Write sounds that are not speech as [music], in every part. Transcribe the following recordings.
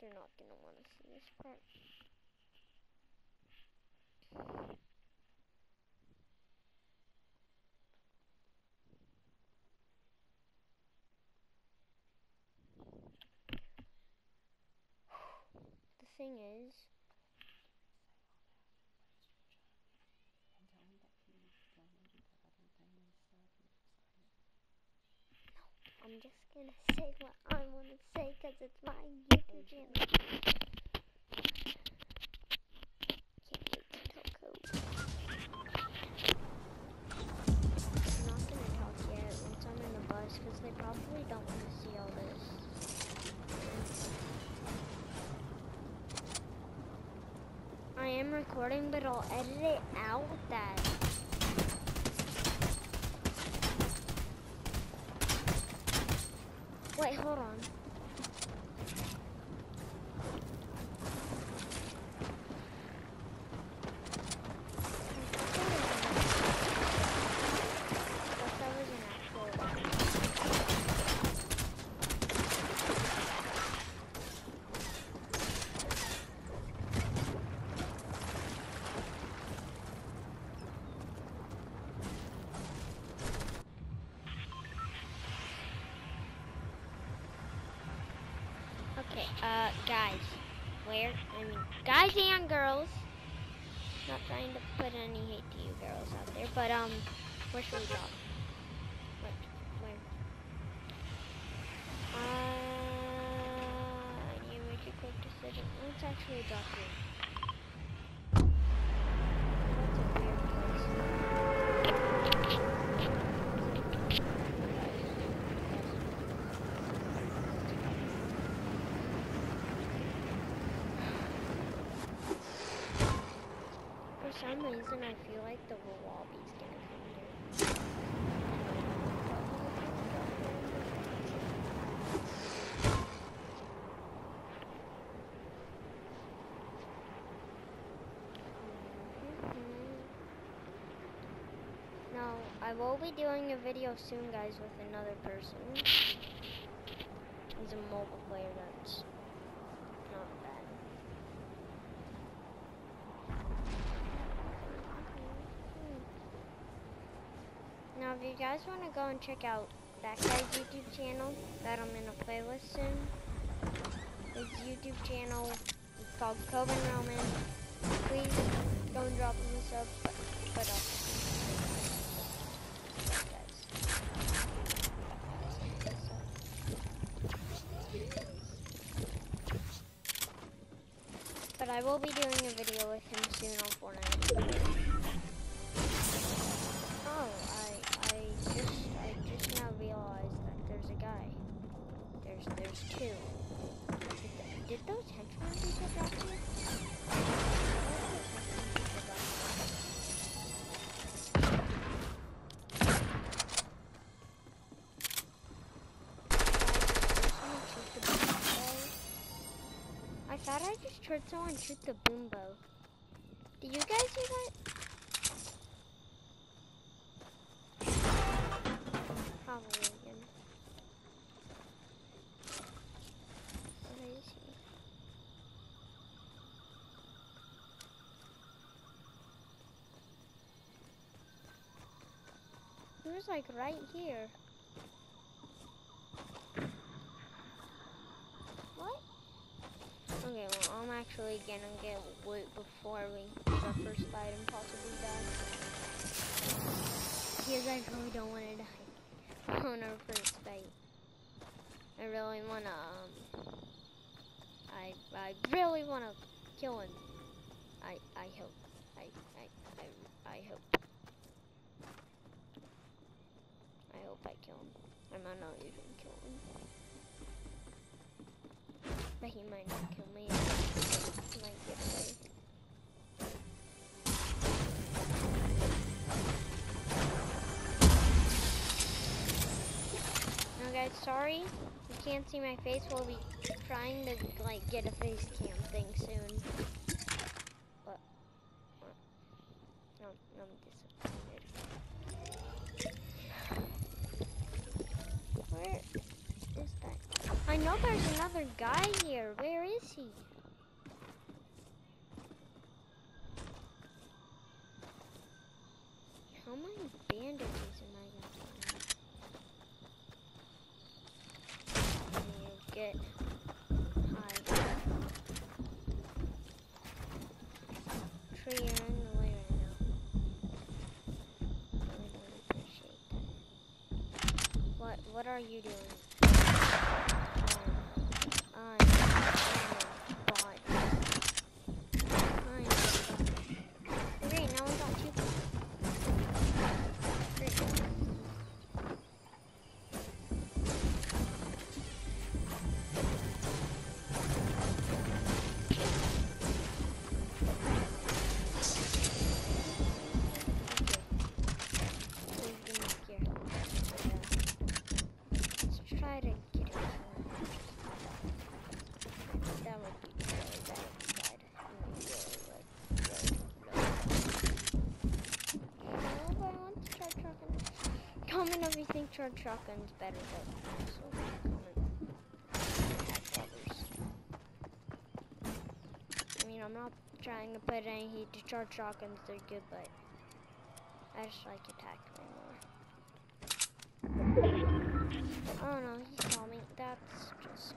gonna want to see this part. [sighs] The thing is, And tell him that he downloaded that other thing and stuff. And just I'm just gonna say what I want to say because it's my YouTube channel. Can't wait to tell I'm not gonna talk yet once I'm in the bus because they probably don't want to see all this. I am recording, but I'll edit it out that Wait, hold on. Thought that was an actual- Okay, uh, guys, where, I mean, guys and girls, not trying to put any hate to you girls out there, but, um, where should we drop? What, where? Uh, I need to make a quick decision. Let's actually drop here. That's a weird place. For some reason, I feel like the Wallabi's gonna come here. Mm-hmm. No, I will be doing a video soon, guys, with another person. He's a mobile player that's not bad. Now, if you guys want to go and check out that guy's YouTube channel that I'm in a playlist soon, his YouTube channel is called Coben Roman. Please go and drop him a sub. But, but uh, But I will be doing a video with him soon on Fortnite. There's there's two. Did, did those henchmen people drop here? I thought I just heard someone shoot the boom bow. Did you guys hear that? Was like right here. What? Okay, well, I'm actually gonna get loot before we our first fight and possibly die. Because [laughs] I really don't want to die on our first fight. I really wanna, um, I, I really wanna kill him. I, I hope. I, I, I, I hope. I hope I kill him. I might not even kill him. But he might not kill me. He might get away. Now guys, sorry you can't see my face. We'll be trying to like get a face cam thing soon. But uh, no, no, I'm disappointed. Where is that? I know there's another guy here. Where is he? How many bandages am I gonna find? I get high. Tree, you're in the way right now. Really don't appreciate that. What what are you doing? Um, charge shotgun's better, attack others. I mean, I'm not trying to put any heat to charge shotguns, they're good, but I just like attack way more. Oh no, he saw me. That's just.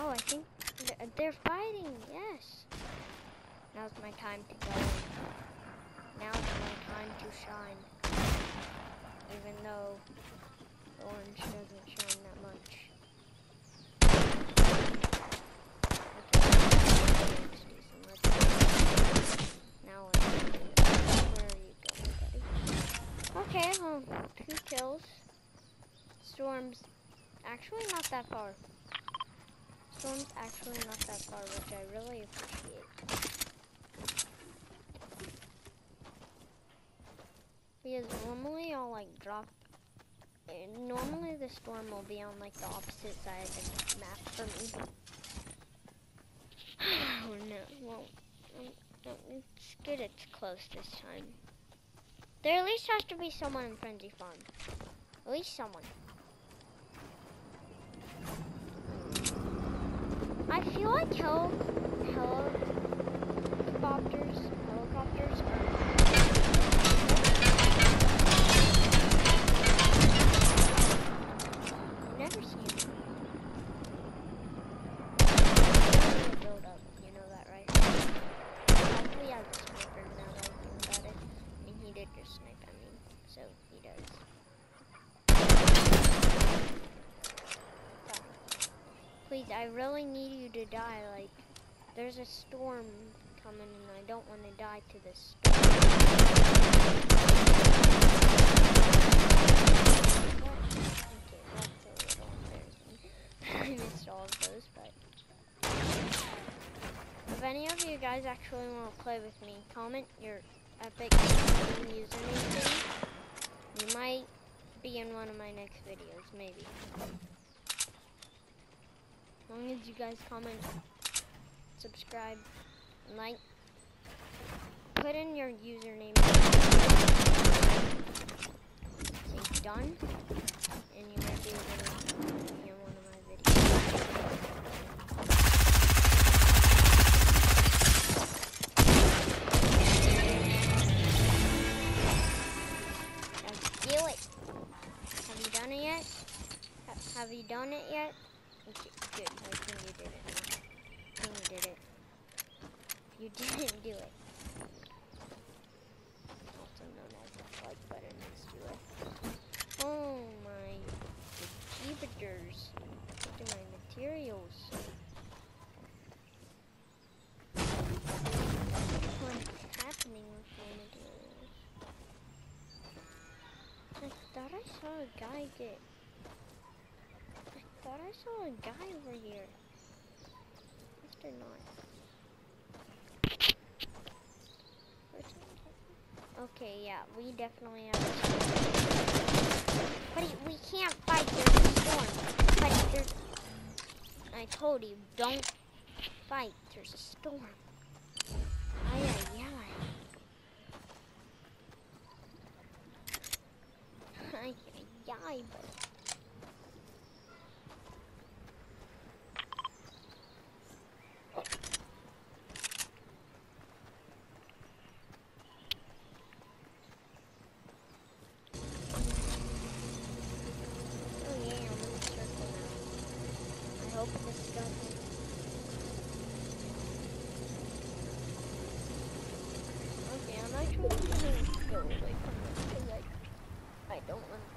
Oh, I think they're fighting. Yes. Now's my time to go. To shine. Even though orange doesn't shine that much. Okay, well, um, two kills. Storm's actually not that far. Storm's actually not that far, which I really appreciate. Because normally I'll like drop. Normally the storm will be on like the opposite side of the map for me. [sighs] oh no, well, um, it's good it's close this time. There at least has to be someone in Frenzy Farm. At least someone. I feel like hel helicopters, helicopters are I really need you to die. Like, there's a storm coming, and I don't want to die to this storm. [laughs] I missed all of those, but if any of you guys actually want to play with me, comment your epic username. You might be in one of my next videos, maybe. As long as you guys comment, subscribe, and like, put in your username. Say done, and you might be able to in one of my videos. Do it. Have you done it yet? Have you done it yet? Okay, good. I think you did it. I think you did it. If you [laughs] didn't do it. Also known as the like button next to it. Oh my Jupiters. Look at my materials. What's happening with my materials? I thought I saw a guy get. I thought I saw a guy over here. Have not. Where's he? Okay, yeah, we definitely have. a- But we can't fight. There's a storm. But there's. I told you, don't fight. There's a storm. Ay, ay, ay. die, but. Oh yeah, I'm in the circle now. I hope this doesn't. Okay, I'm actually gonna go away from this because I, I don't want this.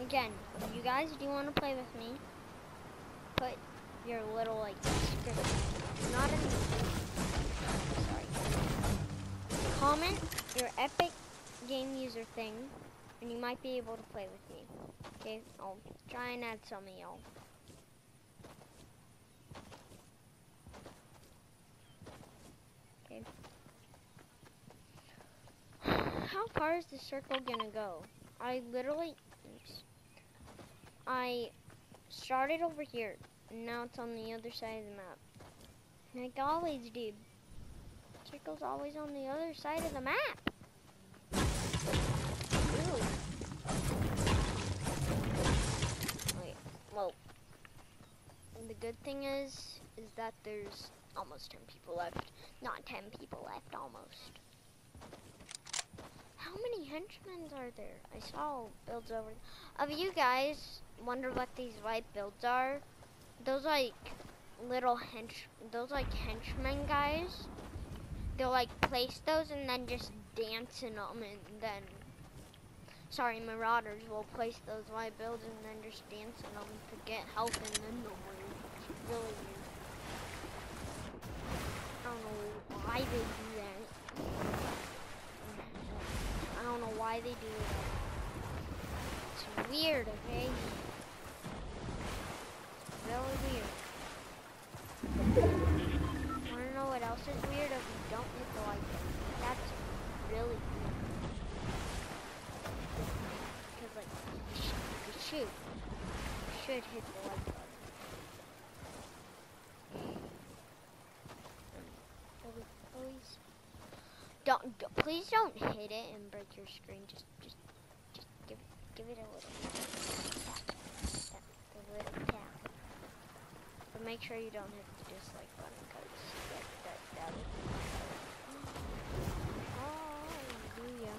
Again, if you guys do you want to play with me, put your little like script, not in sorry. Comment your epic game user thing, and you might be able to play with me. Okay, I'll try and add some of y'all. Okay. [sighs] How far is the circle gonna go? I literally, I started over here, and now it's on the other side of the map. Like always, dude. Circle's always on the other side of the map. Well, the good thing is, is that there's almost 10 people left. Not 10 people left, almost. How many henchmen are there? I saw builds over. Of you guys wonder what these white builds are? Those like little hench, those like henchmen guys. They'll like place those and then just dance in them and then. Sorry, marauders will place those white builds and then just dance in them to get health and then they'll really. I don't know why they do that. I don't know why they do it. It's weird, okay? Really weird. Wanna know what else is weird? If you don't hit the like button. That's really weird. Because like, you sh- you should, you should hit the like button. Please- Please. Don't, don't please don't hit it and break your screen. Just just just give give it a little tap. tap a little tap. But make sure you don't hit the dislike button because that that that would Hallelujah.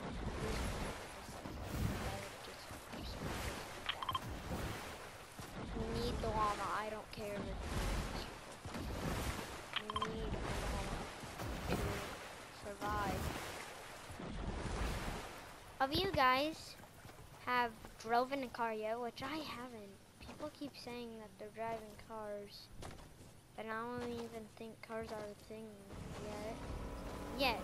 Dislike button. That would just- just make it bad. We need the llama. I don't care if it's we need the llama to survive. Of you guys have driven a car yet, which I haven't. People keep saying that they're driving cars, but I don't even think cars are a thing yet. Yet.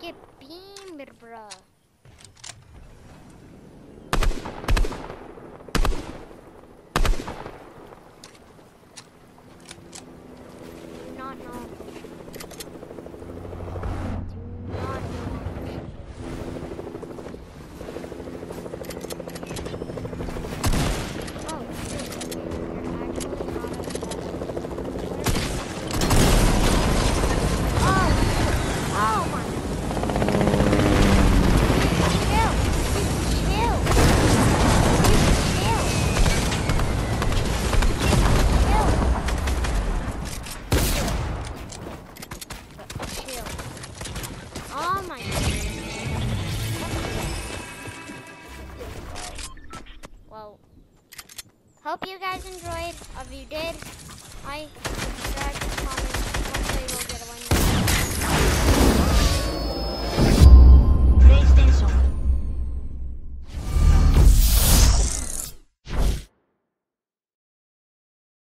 Get beamed, bruh. Well,